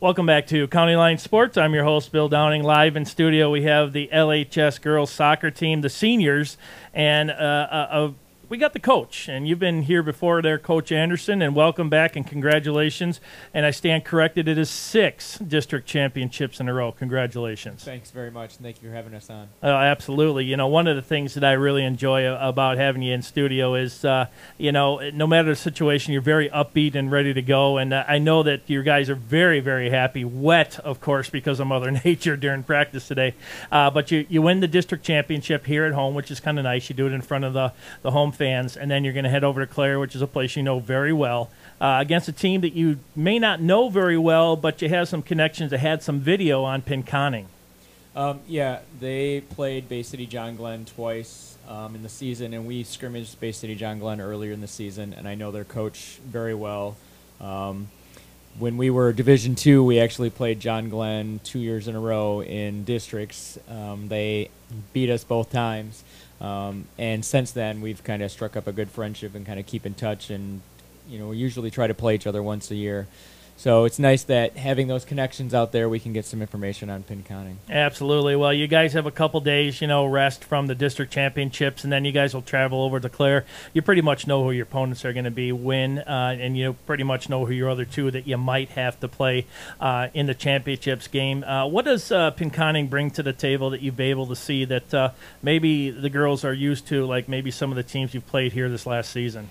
Welcome back to County Line Sports. I'm your host, Bill Downing. Live in studio, we have the LHS girls soccer team, the seniors, and uh, a, we got the coach, and you've been here before there, Coach Anderson, and welcome back and congratulations. And I stand corrected, it is six district championships in a row. Congratulations. Thanks very much, thank you for having us on. Oh, absolutely. You know, one of the things that I really enjoy about having you in studio is, uh, you know, no matter the situation, you're very upbeat and ready to go. And uh, I know that you guys are very, very happy. Wet, of course, because of Mother Nature during practice today. Uh, but you, you win the district championship here at home, which is kind of nice. You do it in front of the, the home fans fans, and then you're going to head over to Clare, which is a place you know very well, uh, against a team that you may not know very well, but you have some connections that had some video on Pinconning. Um, yeah, they played Bay City John Glenn twice um, in the season, and we scrimmaged Bay City John Glenn earlier in the season, and I know their coach very well. Um, when we were Division Two, we actually played John Glenn two years in a row in districts. Um, they beat us both times. Um, and since then, we've kind of struck up a good friendship and kind of keep in touch. And you know, we usually try to play each other once a year. So it's nice that having those connections out there, we can get some information on Pinconning. Absolutely. Well, you guys have a couple days, you know, rest from the district championships, and then you guys will travel over to Clare. You pretty much know who your opponents are going to be, win, uh, and you pretty much know who your other two that you might have to play uh, in the championships game. Uh, what does uh, Pinconning bring to the table that you've been able to see that uh, maybe the girls are used to, like maybe some of the teams you've played here this last season?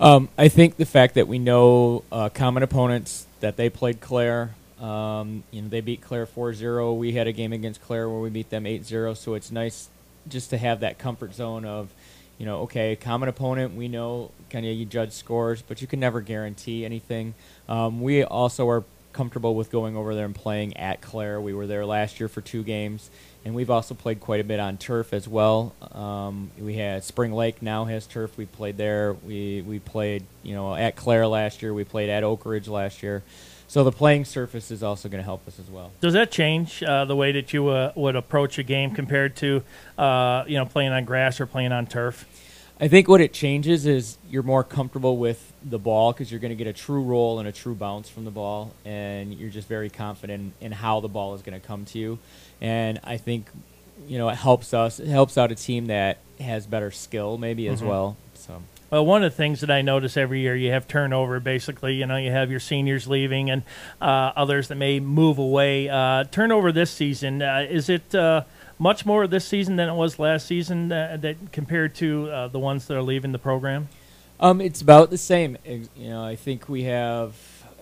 Um, I think the fact that we know uh, common opponents that they played Clare. Um, you know, they beat Clare 4-0. We had a game against Clare where we beat them 8-0. So it's nice just to have that comfort zone of, you know, okay, common opponent. We know kind of you judge scores, but you can never guarantee anything. Um, we also are comfortable with going over there and playing at Clare. We were there last year for two games, and we've also played quite a bit on turf as well. Um, we had Spring Lake now has turf. We played there. We we played you know at Clare last year. We played at Oak Ridge last year. So the playing surface is also going to help us as well. Does that change uh, the way that you uh, would approach a game compared to uh, you know playing on grass or playing on turf? I think what it changes is you're more comfortable with the ball because you're going to get a true roll and a true bounce from the ball, and you're just very confident in how the ball is going to come to you. And I think you know it helps us. It helps out a team that has better skill maybe as mm-hmm. well. So. Well, one of the things that I notice every year, you have turnover. Basically, you know, you have your seniors leaving and uh, others that may move away. Uh, turnover this season uh, is it? Uh, much more this season than it was last season uh, that compared to uh, the ones that are leaving the program? Um, it's about the same. You know, I think we have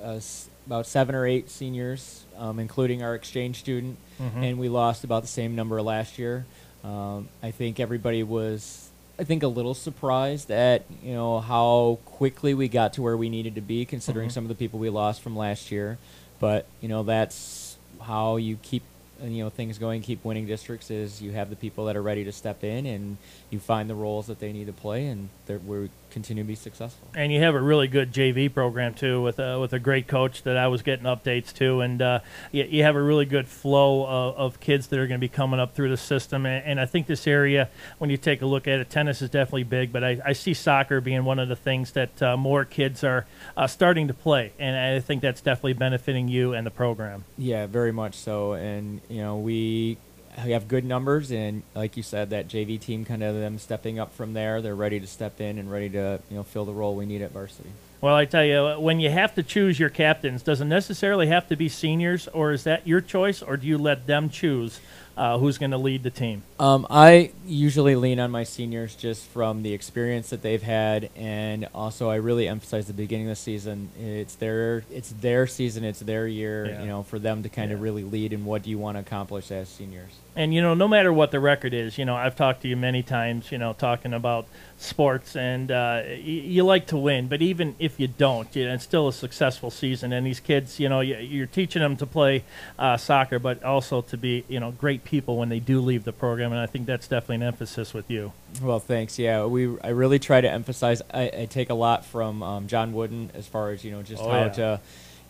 uh, about seven or eight seniors, um, including our exchange student, mm-hmm. and we lost about the same number last year. Um, I think everybody was, I think, a little surprised at you know how quickly we got to where we needed to be, considering mm-hmm. some of the people we lost from last year. But you know that's how you keep you know things going, keep winning districts is you have the people that are ready to step in and you find the roles that they need to play, and we continue to be successful. And you have a really good JV program too, with a with a great coach that I was getting updates to, and uh, you, you, have a really good flow of, of kids that are going to be coming up through the system. And, and, I think this area, when you take a look at it, tennis is definitely big, but I, I see soccer being one of the things that uh, more kids are uh, starting to play, and I think that's definitely benefiting you and the program. Yeah, very much so. And you know, we we have good numbers, and like you said, that JV team kind of them stepping up from there. They're ready to step in and ready to you know fill the role we need at varsity. Well, I tell you, when you have to choose your captains, does it necessarily have to be seniors, or is that your choice, or do you let them choose uh, who's going to lead the team? Um, I usually lean on my seniors just from the experience that they've had, and also I really emphasize the beginning of the season. It's their it's their season, it's their year. Yeah. You know, for them to kind yeah. of really lead and what do you want to accomplish as seniors. And you know, no matter what the record is, you know, I've talked to you many times. You know, talking about sports, and uh, y- you like to win, but even if you don't, you know, it's still a successful season. And these kids, you know, you're teaching them to play uh, soccer, but also to be, you know, great people when they do leave the program. And I think that's definitely an emphasis with you. Well, thanks. Yeah, we I really try to emphasize. I, I take a lot from um, John Wooden as far as you know, just oh, how yeah. to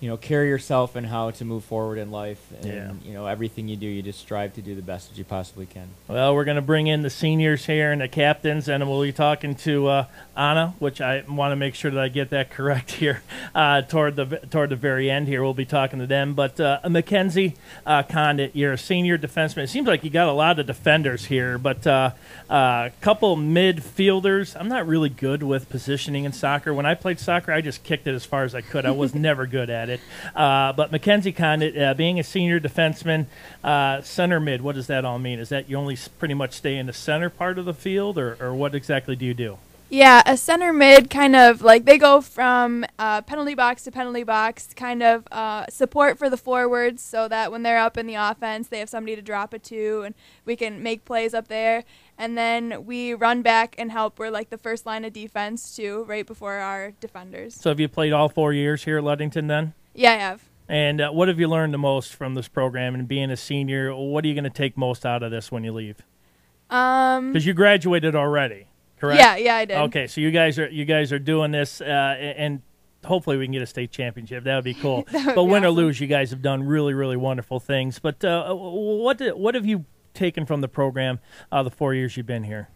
you know, carry yourself and how to move forward in life. And, Yeah. you know, everything you do, you just strive to do the best that you possibly can. Well, we're going to bring in the seniors here and the captains, and we'll be talking to uh, Anna, which I want to make sure that I get that correct here uh, toward the toward the very end. Here, we'll be talking to them. But uh, Mackenzie uh, Condit, you're a senior defenseman. It seems like you got a lot of defenders here, but a uh, couple midfielders. I'm not really good with positioning in soccer. When I played soccer, I just kicked it as far as I could. I was never good at it. Uh, but Mackenzie Condit, uh, being a senior defenseman, uh, center mid, what does that all mean? Is that you only pretty much stay in the center part of the field, or, or what exactly do you do? Yeah, a center mid kind of like they go from uh, penalty box to penalty box, kind of uh, support for the forwards so that when they're up in the offense, they have somebody to drop it to and we can make plays up there. And then we run back and help. We're like the first line of defense too, right before our defenders. So have you played all four years here at Ludington then? Yeah, I have. And uh, what have you learned the most from this program and being a senior? What are you going to take most out of this when you leave? Um, Because you graduated already, correct? yeah, yeah, I did. Okay, so you guys are you guys are doing this, uh, and hopefully we can get a state championship. That would be cool. Would but be win or lose, you guys have done really really wonderful things. But uh, what did, what have you taken from the program uh, the four years you've been here?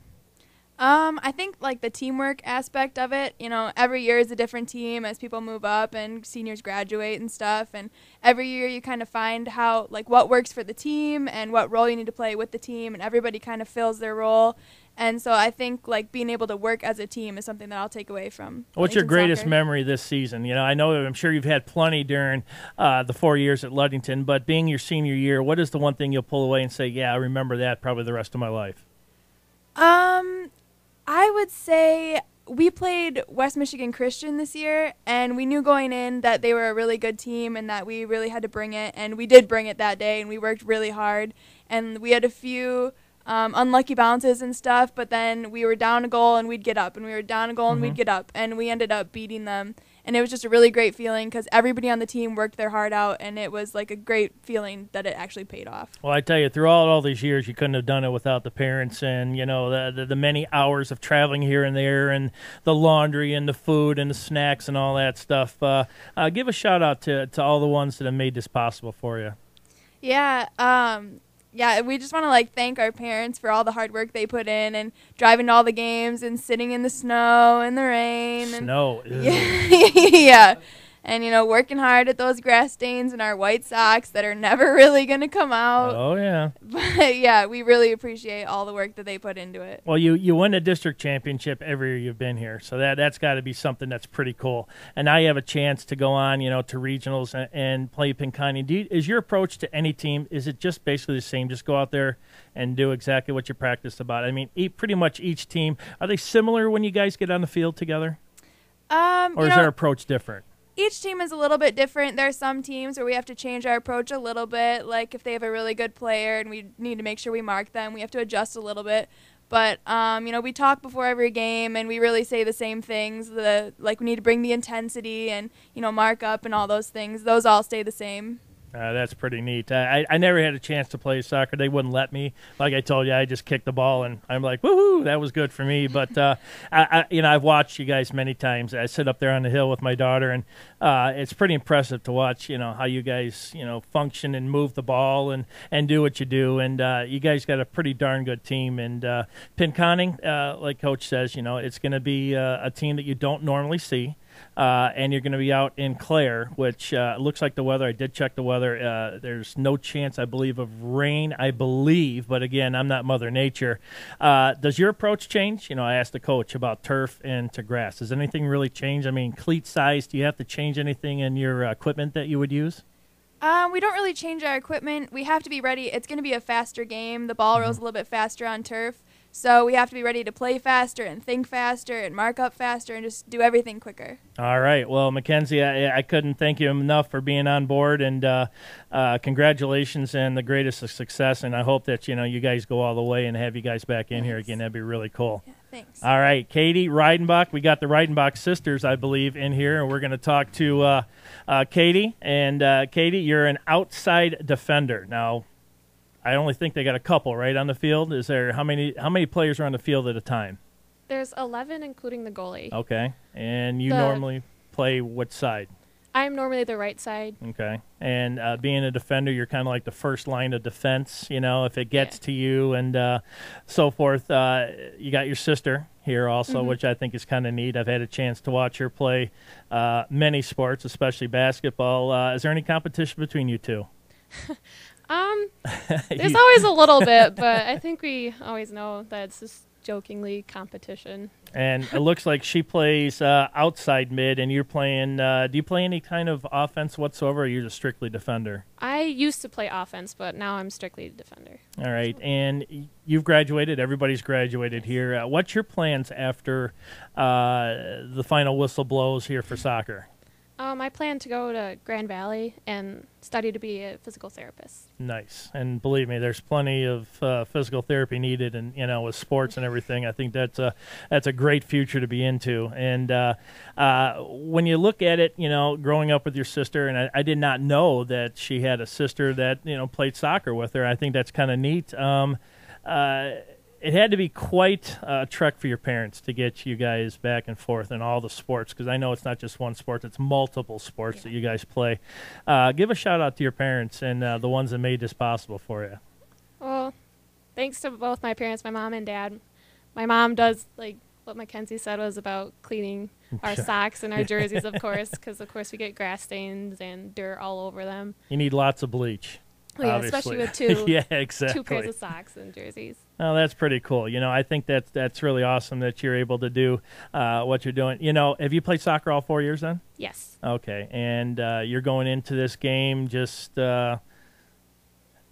Um, I think like the teamwork aspect of it, you know, every year is a different team as people move up and seniors graduate and stuff and every year you kind of find how like what works for the team and what role you need to play with the team and everybody kind of fills their role. And so I think like being able to work as a team is something that I'll take away from. What's your greatest soccer. memory this season? You know, I know I'm sure you've had plenty during uh, the four years at Ludington, but being your senior year, what is the one thing you'll pull away and say, "Yeah, I remember that probably the rest of my life"? Um, I would say we played West Michigan Christian this year, and we knew going in that they were a really good team and that we really had to bring it, and we did bring it that day, and we worked really hard, and we had a few. Um, unlucky bounces and stuff, but then we were down a goal and we'd get up, and we were down a goal and Mhm. we'd get up, and we ended up beating them. And it was just a really great feeling because everybody on the team worked their heart out, and it was like a great feeling that it actually paid off. Well, I tell you, throughout all these years, you couldn't have done it without the parents and you know the, the the many hours of traveling here and there, and the laundry and the food and the snacks and all that stuff. Uh, uh, give a shout out to to all the ones that have made this possible for you. Yeah, um, yeah, we just want to like thank our parents for all the hard work they put in and driving to all the games and sitting in the snow and the rain and Snow. ugh. yeah, yeah. And you know, working hard at those grass stains and our white socks that are never really going to come out. Oh yeah. But yeah, we really appreciate all the work that they put into it. Well, you you win a district championship every year you've been here, so that that's got to be something that's pretty cool. And now you have a chance to go on, you know, to regionals and, and play Pinconning. Do you, is your approach to any team is it just basically the same? Just go out there and do exactly what you practiced about. I mean, pretty much each team are they similar when you guys get on the field together, Um, or is know, their approach different? Each team is a little bit different. There are some teams where we have to change our approach a little bit. Like if they have a really good player and we need to make sure we mark them, we have to adjust a little bit. But um, you know, we talk before every game and we really say the same things. The like we need to bring the intensity and you know mark up and all those things. Those all stay the same. Uh, that's pretty neat. I, I never had a chance to play soccer. They wouldn't let me. Like I told you, I just kicked the ball, and I'm like, woohoo, that was good for me. But uh, I, I, you know, I've watched you guys many times. I sit up there on the hill with my daughter, and uh, it's pretty impressive to watch. You know how you guys, you know, function and move the ball and and do what you do. And uh, you guys got a pretty darn good team. And uh, Pinconning, uh, like Coach says, you know, it's going to be uh, a team that you don't normally see uh, and you're going to be out in Clare, which uh, looks like the weather. I did check the weather. Uh, there's no chance, I believe, of rain. I believe, but again, I'm not Mother Nature. Uh, does your approach change? You know, I asked the coach about turf and to grass. Does anything really change? I mean, cleat size. Do you have to change anything in your uh, equipment that you would use? Um, we don't really change our equipment. We have to be ready. It's going to be a faster game. The ball rolls a little bit faster on turf. So we have to be ready to play faster and think faster and mark up faster and just do everything quicker. All right. Well, Mackenzie, I, I couldn't thank you enough for being on board, and uh, uh, congratulations and the greatest of success. And I hope that you know you guys go all the way and have you guys back in here again. That'd be really cool. Yeah, thanks. All right, Katie Reidenbach. We got the Reidenbach sisters, I believe, in here, and we're going to talk to uh, uh, Katie. And uh, Katie, you're an outside defender. Now, I only think they got a couple right on the field. Is there how many? How many players are on the field at a time? There's 11, including the goalie. Okay, and you The- normally play what side? I'm normally the right side. Okay. And uh, being a defender, you're kind of like the first line of defense, you know, if it gets Yeah. to you and uh, so forth. Uh, you got your sister here also, Mhm. which I think is kind of neat. I've had a chance to watch her play uh, many sports, especially basketball. Uh, is there any competition between you two? Um, there's always a little bit, but I think we always know that it's just jokingly competition. and it looks like she plays uh, outside mid, and you're playing. Uh, do you play any kind of offense whatsoever, or you're just strictly defender? I used to play offense, but now I'm strictly defender. All right, and you've graduated. Everybody's graduated here. Uh, what's your plans after uh, the final whistle blows here for soccer? Um, I plan to go to Grand Valley and study to be a physical therapist. Nice, and believe me, there's plenty of uh, physical therapy needed, and you know, with sports and everything, I think that's a that's a great future to be into. And uh, uh, when you look at it, you know, growing up with your sister, and I, I did not know that she had a sister that you know played soccer with her. I think that's kind of neat. Um, uh, it had to be quite a trek for your parents to get you guys back and forth in all the sports because I know it's not just one sport; it's multiple sports that you guys play. Uh, give a shout out to your parents and uh, the ones that made this possible for you. Well, thanks to both my parents, my mom and dad. My mom does like what Mackenzie said was about cleaning our socks and our jerseys, of course, because of course we get grass stains and dirt all over them. You need lots of bleach. Oh, yeah, especially with two yeah, exactly. two pairs of socks and jerseys. Oh, that's pretty cool. You know, I think that's that's really awesome that you're able to do uh, what you're doing. You know, have you played soccer all four years then? Yes. Okay, and uh, you're going into this game just uh,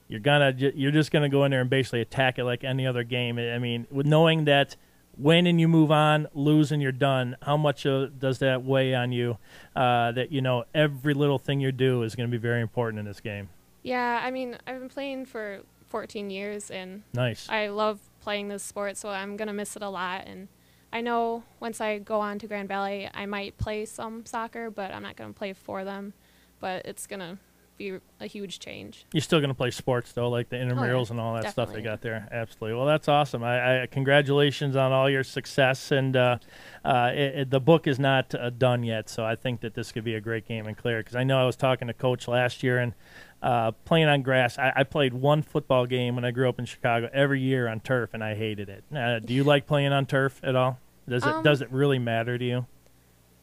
you're gonna you're just gonna go in there and basically attack it like any other game. I mean, with knowing that win and you move on, lose and you're done. How much uh, does that weigh on you? Uh, that you know every little thing you do is going to be very important in this game. Yeah, I mean, I've been playing for 14 years and Nice. I love playing this sport, so I'm going to miss it a lot. And I know once I go on to Grand Valley, I might play some soccer, but I'm not going to play for them. But it's going to be a huge change. You're still going to play sports though, like the intramurals and all that stuff they got there. Absolutely. Well, that's awesome. I, I congratulations on all your success, and uh, uh, it, it- the book is not uh, done yet. So I think that this could be a great game in Clare because I know I was talking to Coach last year and uh, playing on grass. I, I played one football game when I grew up in Chicago every year on turf, and I hated it. Uh, do you like playing on turf at all? Does it Um, does it really matter to you?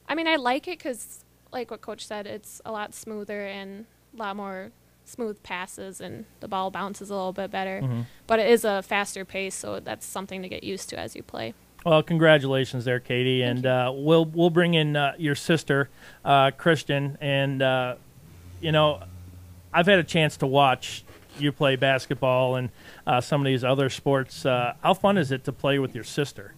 I mean, I like it because, like what Coach said, it's a lot smoother and lot more smooth passes, and the ball bounces a little bit better. Mhm. But it is a faster pace, so that's something to get used to as you play. Well, congratulations there, Katie, Thank and uh, we'll we'll bring in uh, your sister, uh, Christian, and uh, you know, I've had a chance to watch you play basketball and uh, some of these other sports. Uh, how fun is it to play with your sister?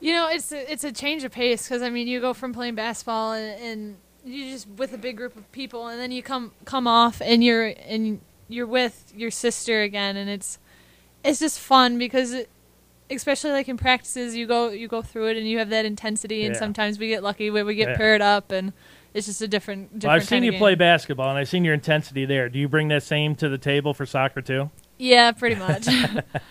You know, it's a, it's a change of pace because I mean, you go from playing basketball and, and you just with a big group of people, and then you come come off and you're and you're with your sister again, and it's it's just fun because. It, Especially like in practices, you go you go through it and you have that intensity, and Yeah. sometimes we get lucky where we get Yeah. paired up, and it's just a different. different Well, I've seen you game. play basketball, and I've seen your intensity there. Do you bring that same to the table for soccer too? Yeah, pretty much.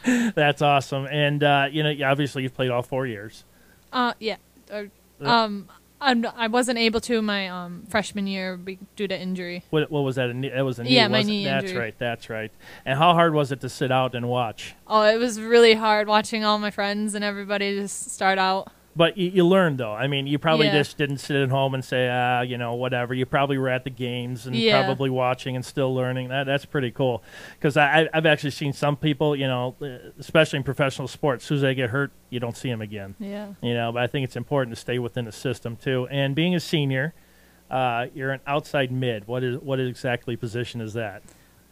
That's awesome. And uh, you know, obviously you've played all four years. uh, yeah. Uh, um, I'm, I wasn't able to my um freshman year be, due to injury. What, what was that? A knee, that was a knee. Yeah, my it? knee That's injury. right. That's right. And how hard was it to sit out and watch? Oh, it was really hard watching all my friends and everybody just start out. But you, you learned though. I mean, you probably Yeah. just didn't sit at home and say, ah, you know, whatever. You probably were at the games and Yeah. probably watching and still learning. That that's pretty cool. Because I, I- I've actually seen some people, you know, uh, especially in professional sports, as soon as they get hurt, you don't see them again. Yeah. You know, but I think it's important to stay within the system too. And being a senior, uh, you're an outside mid. What is what exactly position is that?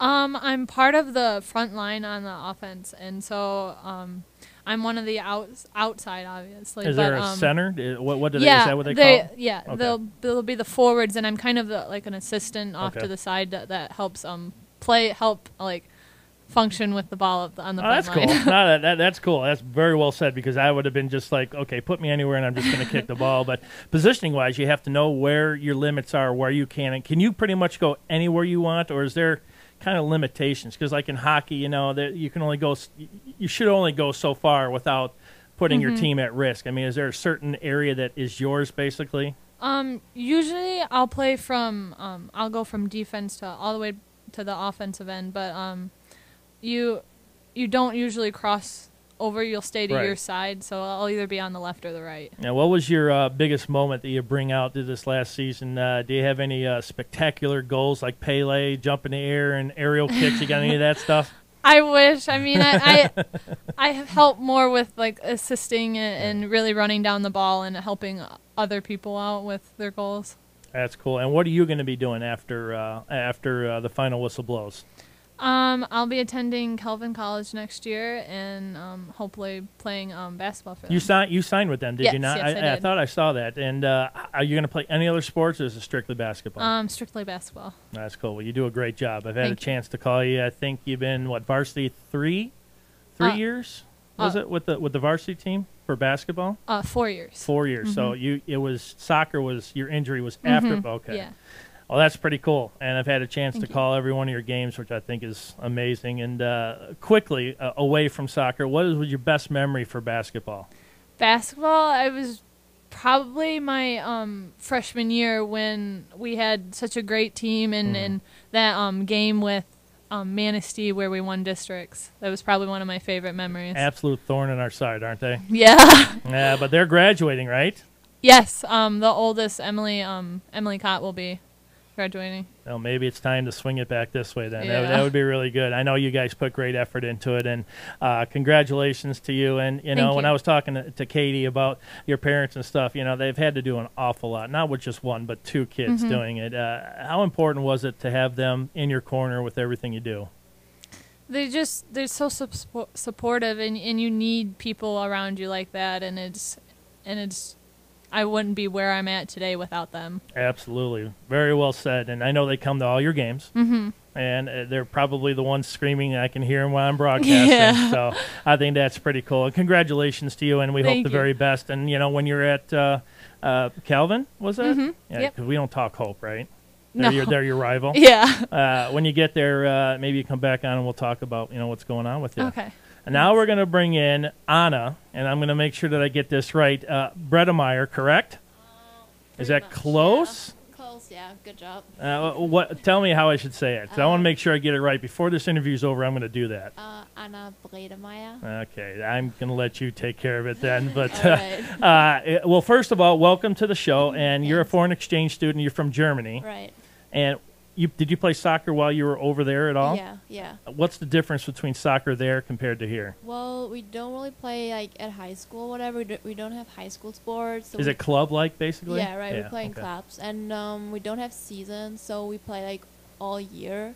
Um, I'm part of the front line on the offense, and so um, I'm one of the outs outside, obviously. Is but, there a um, center? What what do they, yeah, is that what they, they call? yeah, Okay. they'll they'll be the forwards, and I'm kind of the, like an assistant off Okay. to the side that, that helps um play help like function with the ball up the, on the Oh, that's cool. no, that, that, that's cool. That's very well said because I would have been just like, okay, put me anywhere and I'm just going to kick the ball. But positioning wise, you have to know where your limits are, where you can. And can you pretty much go anywhere you want, or is there kind of limitations? Because like in hockey, you know, that you can only go, you should only go so far without putting your Mhm. team at risk. I mean, is there a certain area that is yours basically? Um, usually I'll play from um, I'll go from defense to all the way to the offensive end, but um, you you don't usually cross over. You'll stay to Right. your side, so I'll either be on the left or the right. Now, what was your uh, biggest moment that you bring out to this last season? Uh, do you have any uh, spectacular goals like Pele, jump in the air, and aerial kicks? You got any of that stuff? I wish. I mean, I I, I have helped more with like assisting and, and really running down the ball and helping other people out with their goals. That's cool. And what are you going to be doing after uh, after uh, the final whistle blows? Um, I'll be attending Calvin College next year and um, hopefully playing um, basketball for them. You signed you signed with them, did you not? yes, I I, did. thought I saw that. And uh, are you going to play any other sports, or is it strictly basketball? um, strictly basketball. That's cool. Well, you do a great job. I've had Thank a you. chance to call you. I think you've been what varsity three, three Uh, years was uh, it with the with the varsity team for basketball? Uh, four years. Four years. So you it was soccer was your injury was after. Mhm. Okay. Yeah. Well, that's pretty cool. And I've had a chance Thank to you. call every one of your games, which I think is amazing. And uh, quickly uh, away from soccer, what is was your best memory for basketball? Basketball, I was probably my um, freshman year when we had such a great team and, Mhm. and that um, game with um, Manistee where we won districts. That was probably one of my favorite memories. Absolute thorn in our side, aren't they? yeah. Yeah, but they're graduating, right? yes. Um, the oldest Emily um, Emily Cott will be graduating. Well, maybe it's time to swing it back this way then. That, Yeah. that would be really good. I know you guys put great effort into it, and uh, congratulations to you. And you know, Thank when. I was talking to, to Katie about your parents and stuff, you know, they've had to do an awful lot, not with just one, but two kids Mhm. doing it. Uh, how important was it to have them in your corner with everything you do? They just they're so sup- supportive and and you need people around you like that and it's and it's I wouldn't be where I'm at today without them. Absolutely, very well said. And I know they come to all your games. Mhm. and uh, they're probably the ones screaming. I can hear them while I'm broadcasting. Yeah. So I think that's pretty cool. And congratulations to you, and we hope the you. very best. And you know, when you're at uh, uh, Calvin, was it? Mhm. Yeah, Yep. 'cause we don't talk hope, right? No. They're your, they're your rival. Yeah. Uh, when you get there, uh, maybe you come back on and we'll talk about you know what's going on with you. Okay. And now we're going to bring in Anna, and I'm going to make sure that I get this right. Uh, Bredemeyer, correct? Is that much, close? Yeah. Close, yeah. Good job. Uh, what? Tell me how I should say it. I want to Uh, make sure I get it right before this interview's over. I'm going to do that. Uh, Anna Bredemeyer. Okay, I'm going to let you take care of it then. But uh, right. uh, well, first of all, welcome to the show. And you're a foreign exchange student. You're from Germany. Right. And you did you play soccer while you were over there at all? Yeah, yeah. What's the difference between soccer there compared to here? Well, we don't really play like at high school, whatever. We, do, we don't have high school sports. So Is it club like basically? Yeah, right. we play in okay. clubs, and um, we don't have seasons, so we play like all year.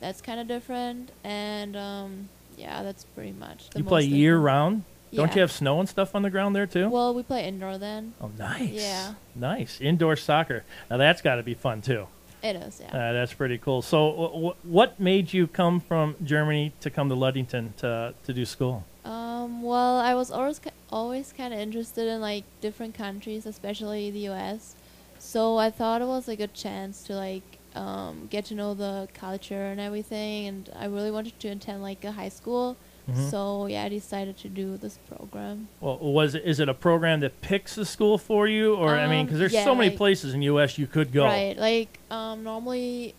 That's kind of different, and um, yeah, that's pretty much. The You play year different. round. Don't you have snow and stuff on the ground there too? Well, we play indoor then. oh, nice. Yeah. Nice indoor soccer. Now that's got to be fun too. It is, yeah. Uh, that's pretty cool. So, w- what made you come from Germany to come to Ludington to to do school? Um, well, I was always always kind of interested in like different countries, especially the U.S. So I thought it was a good chance to like um, get to know the culture and everything. And I really wanted to attend like a high school. Mhm. So yeah, I decided to do this program. Well, was it, is it a program that picks the school for you, or I mean, Um, because there's yeah, so many like- places in U.S. you could go. Right. Like um, normally,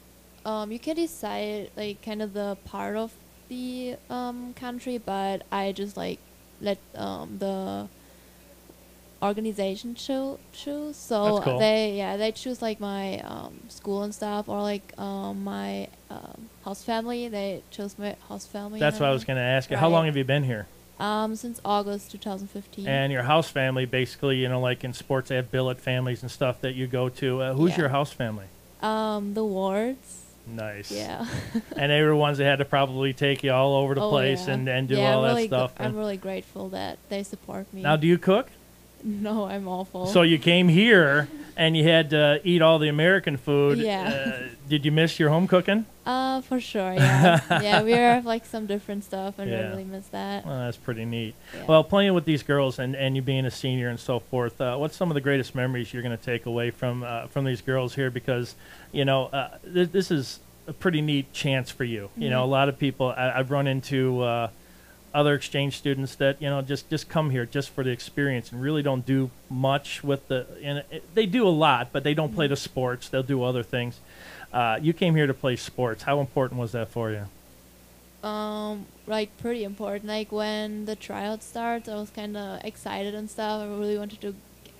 um, you can decide like kind of the part of the um, country, but I just like let um, the organization cho- choose. So cool. they yeah they choose like my um, school and stuff, or like um, my um, host family. They chose my host family. That's what I was going to ask you. How Right. long have you been here? Um, since August 2015. And your house family, basically, you know, like in sports, they have billet families and stuff that you go to. Uh, who's Yeah. your house family? um, the wards. Nice. Yeah. and they were the ones that had to probably take you all over the Oh, place yeah. and, and do yeah, all I'm that really gr- stuff. I'm And really grateful that they support me. now, do you cook? no, I'm awful. So you came here and you had to eat all the American food. Yeah. Uh, did you miss your home cooking? uh, for sure, yeah, yeah. We have like some different stuff, and Yeah. I really miss that. Well, that's pretty neat. Yeah. Well, playing with these girls and, and you being a senior and so forth, uh, what's some of the greatest memories you're going to take away from uh, from these girls here? Because you know uh, th- this is a pretty neat chance for you. You know, a Mhm. lot of people I- I've run into. Other exchange students that you know just just come here just for the experience and really don't do much with the. And it, they do a lot, but they don't play the sports. They'll do other things. Uh, you came here to play sports. How important was that for you? Um, like pretty important. Like when the tryout starts, I was kind of excited and stuff. I really wanted to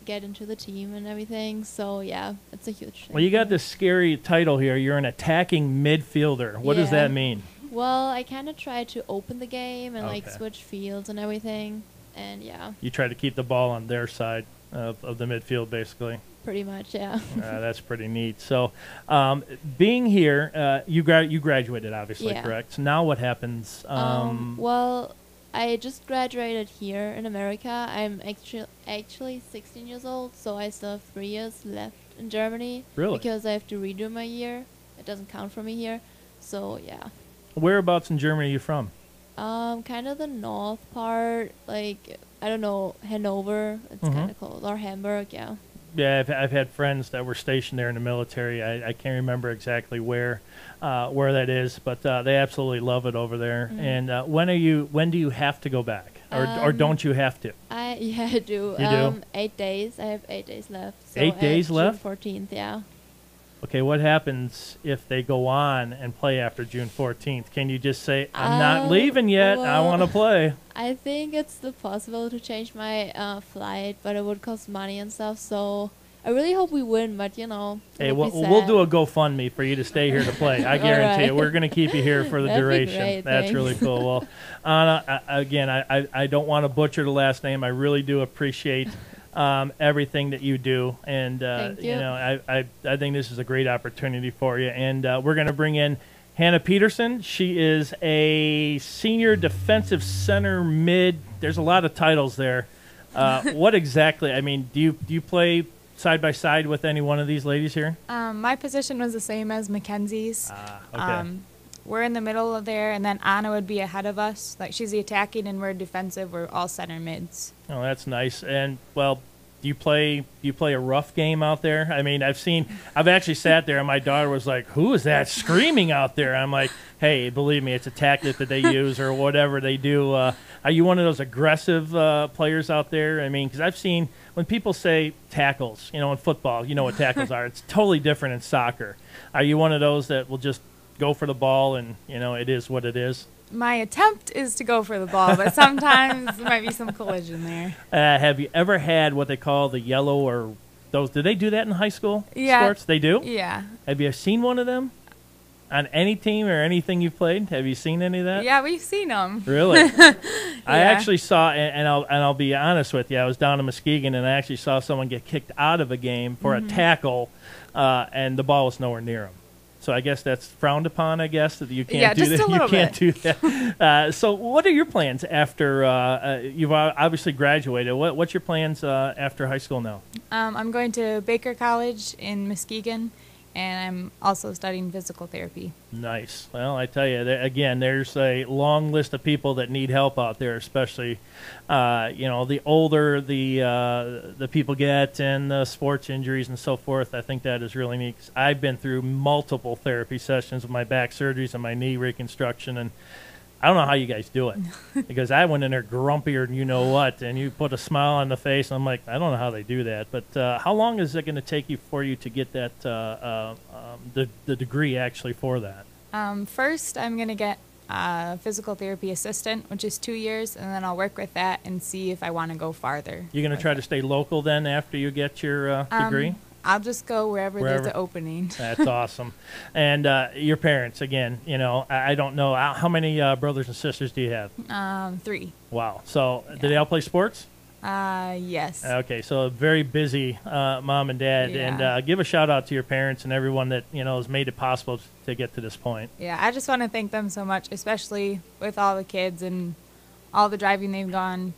get into the team and everything. So yeah, it's a huge. Thing Well, you got this scary title here. You're an attacking midfielder. What does that mean? Well, I kind of tried to open the game and like Okay. switch fields and everything, and yeah, You try to keep the ball on their side of, of the midfield, basically. pretty much yeah. uh, that's pretty neat. So, um, being here, uh, you gra- you graduated, obviously, Yeah. correct? So now what happens? Um, Um, well, I just graduated here in America. I'm actually actually 16 years old, so I still have three years left in Germany. Really? Because I have to redo my year. It doesn't count for me here. So yeah. Whereabouts in Germany are you from? Um, kind of the north part, like I don't know, Hanover. It's Mhm. kind of called or Hamburg. Yeah. Yeah, I've, I've had friends that were stationed there in the military. I, I can't remember exactly where uh, where that is, but uh, they absolutely love it over there. Mhm. And uh, when are you? When do you have to go back, or or Um, don't you have to? I yeah I do. You do? um, eight days. I have eight days left. So Eight days left? 14th. Yeah. Okay, what happens if they go on and play after June 14th? Can you just say, I'm not Um, leaving yet, I want to play? I think it's the possible to change my uh, flight, but it would cost money and stuff. So I really hope we win, but you know, Hey, we'll, we'll do a GoFundMe for you to stay here to play. I guarantee it. right. We're going to keep you here for the duration. great, That's thanks. really cool. Well, Anna, I, again, I, I, I don't want to butcher the last name. I really do appreciate um, everything that you do, and uh, Thank you. know, I, I I think this is a great opportunity for you. And uh, we're going to bring in. Hannah Peterson. She is a senior defensive center mid. There's a lot of titles there. Uh, what exactly? I mean, do you do you play side by side with any one of these ladies here? Um, my position was the same as Mackenzie's. Ah, okay. Um, we're in the middle of there, and then Anna would be ahead of us. Like she's the attacking, and we're defensive. We're all center mids. Oh, that's nice. And well, do you play do you play a rough game out there? I mean, I've seen I've actually sat there and my daughter was like, "Who is that screaming out there?" I'm like, "Hey, believe me, it's a tactic that they use or whatever they do." Uh, are you one of those aggressive uh, players out there? I mean, because I've seen when people say tackles, you know, in football, you know what tackles are. It's totally different in soccer. Are you one of those that will just go for the ball and you know it is what it is? My attempt is to go for the ball, but sometimes there might be some collision there. Uh, have you ever had what they call the yellow or those? Do they do that in high school Yeah. sports? They do. Yeah, Have you seen one of them on any team or anything you've played? Have you seen any of that? yeah, we've seen them. Really? I actually saw, and, and I'll and I'll be honest with you. I was down in Muskegon, and I actually saw someone get kicked out of a game for Mm-hmm. a tackle, uh, and the ball was nowhere near him. So I guess that's frowned upon. I guess that you can't Yeah, do that. you can't bit. do that. Uh, so, what are your plans after uh, uh, you've obviously graduated? What, what's your plans uh, after high school now? Um, I'm going to Baker College in Muskegon, and I'm also studying physical therapy. Nice. Well, I tell you, again, there's a long list of people that need help out there, especially, uh, you know, the older the uh, the people get and the sports injuries and so forth. I think that is really neat. 'cause I've been through multiple therapy sessions with my back surgeries and my knee reconstruction, and I don't know how you guys do it because I went in there grumpier than you know what, and you put a smile on the face. And I'm like, I don't know how they do that. But uh, how long is it going to take you for you to get that uh, uh, um, the the degree actually for that? Um, first, I'm going to get a physical therapy assistant, which is two years, and then I'll work with that and see if I want to go farther. You're going to try it. to stay local then after you get your uh, Um, degree? I'll just go wherever, there's an opening. That's awesome. And uh, your parents, again, you know, I, I don't know. uh, How many uh, brothers and sisters do you have? Um, three. Wow. So, do they all play sports? Uh, yes. Okay, so a very busy uh, mom and dad. And uh, give a shout out to your parents and everyone that, you know, has made it possible to get to this point. Yeah, I just want to thank them so much, especially with all the kids and all the driving they've gone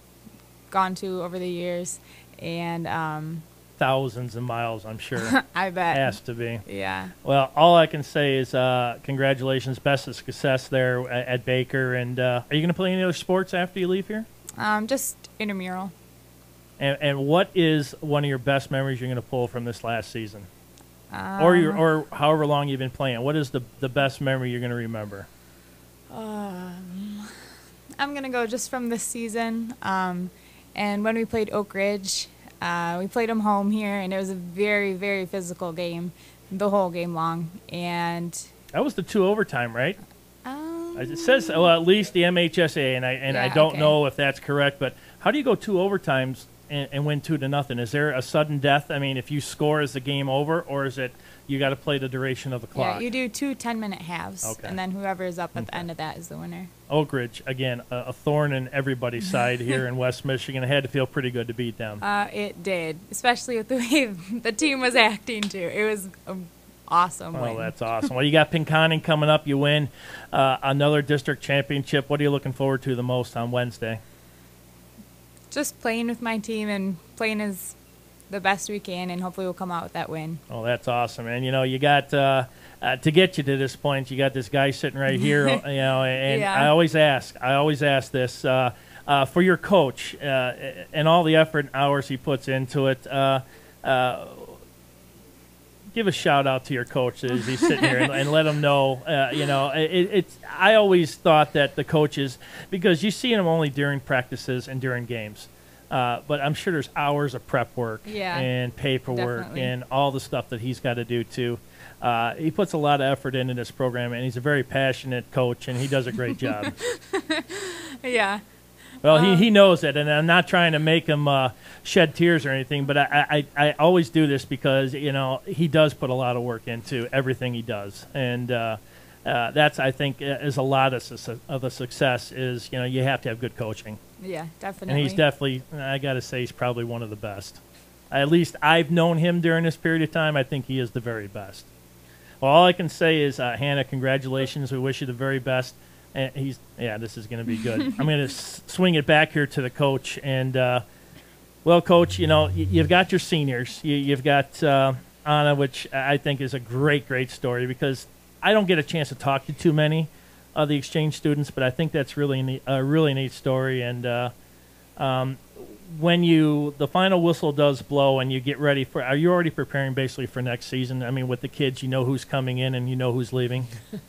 gone to over the years. And um, Thousands of miles, I'm sure. I bet. Has to be. Yeah. Well, all I can say is uh, congratulations, best of success there at, at Baker. And uh, are you going to play any other sports after you leave here? Um, just intramural. And, and what is one of your best memories you're going to pull from this last season, or your, Um, or however long you've been playing? What is the the best memory you're going to remember? Um, I'm gonna go just from this season. Um, and when we played Oak Ridge, uh, we played them home here, and it was a very, very physical game, the whole game long. And That was the two overtime, right? um, It says well, at least the MHSA, and I and I don't okay. know if that's correct, but how do you go two overtimes and, and win two to nothing? Is there a sudden death? I mean, if you score, is the game over, or is it you got to play the duration of the clock. yeah, you do two 10 minute halves, Okay. and then whoever is up at the end of that is the winner. Oak Ridge again, a, a thorn in everybody's side here in West Michigan. It had to feel pretty good to beat them. Uh, it did, especially with the way the team was acting too. It was awesome Oh, win. that's awesome. Well, you got Pinconning coming up. You win uh, another district championship. What are you looking forward to the most on Wednesday? Just playing with my team and playing as the best we can, and hopefully we'll come out with that win. Oh, that's awesome. And you know, you got uh, uh, to get you to this point. You got this guy sitting right here. you know, and Yeah. I always ask. I always ask this uh, uh, for your coach uh, and all the effort and hours he puts into it. Uh, uh, give a shout out to your coach as he's sitting here and, and let him know. Uh, you know, it, it's. I always thought that the coaches, because you see them only during practices and during games. Uh, but I'm sure there's hours of prep work Yeah, and paperwork definitely. and all the stuff that he's got to do too. Uh, he puts a lot of effort into this program, and he's a very passionate coach, and he does a great job. Yeah, Well, Um, he, he knows it, and I'm not trying to make him uh, shed tears or anything, but I, I, I always do this because you know he does put a lot of work into everything he does, and uh, that's I think is a lot of, su- of the success is you know you have to have good coaching, yeah, definitely. and he's definitely I got to say he's probably one of the best. At least I've known him during this period of time. I think he is the very best. Well, all I can say is, uh, Hannah, congratulations. We wish you the very best. And he's, yeah, this is going to be good. I'm going to s- swing it back here to the coach. And, uh, well, coach, you know, y- you've got your seniors. You, you've got uh, Anna, which I think is a great, great story because I don't get a chance to talk to too many of the exchange students, but I think that's really neat, a really neat story. And uh, um, when you the final whistle does blow and you get ready for, are you already preparing basically for next season? I mean, with the kids, you know who's coming in and you know who's leaving.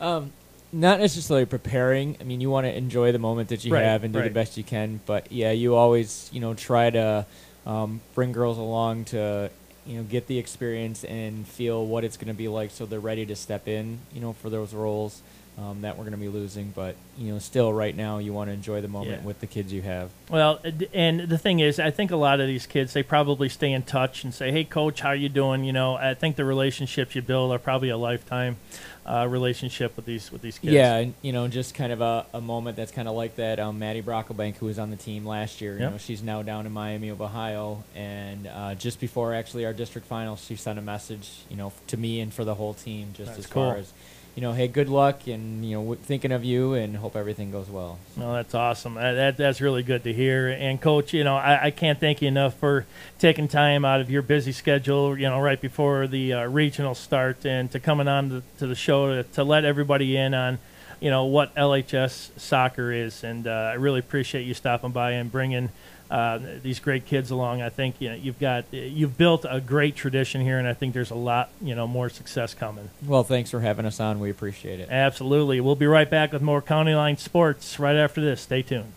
Um, not necessarily preparing. I mean, you want to enjoy the moment that you Right, have and do right. the best you can. But yeah, you always you know try to um, bring girls along to you know get the experience and feel what it's going to be like, so they're ready to step in. You know, for those roles um, that we're going to be losing. But you know, still right now, you want to enjoy the moment Yeah. with the kids you have. Well, and the thing is, I think a lot of these kids they probably stay in touch and say, "Hey, coach, how are you doing?" You know, I think the relationships you build are probably a lifetime uh, relationship with these with these kids. Yeah, and you know, just kind of a, a moment that's kind of like that. Um, Maddie Brocklebank, who was on the team last year, Yep. you know, she's now down in Miami of Ohio, and uh, just before actually our district finals, she sent a message, you know, to me and for the whole team, just That's as cool. far as, you know, hey, good luck, and you know, thinking of you, and hope everything goes well. No, that's awesome. Uh, that that's really good to hear. And coach, you know, I, I can't thank you enough for taking time out of your busy schedule. You know, right before the uh, regional start, and to coming on to, to the show to, to let everybody in on, you know, what LHS soccer is. And uh, I really appreciate you stopping by and bringing. Uh, these great kids along. I think you know, you've got you've built a great tradition here, and I think there's a lot you know more success coming. Well, thanks for having us on. We appreciate it. Absolutely. We'll be right back with more County Line Sports right after this. Stay tuned.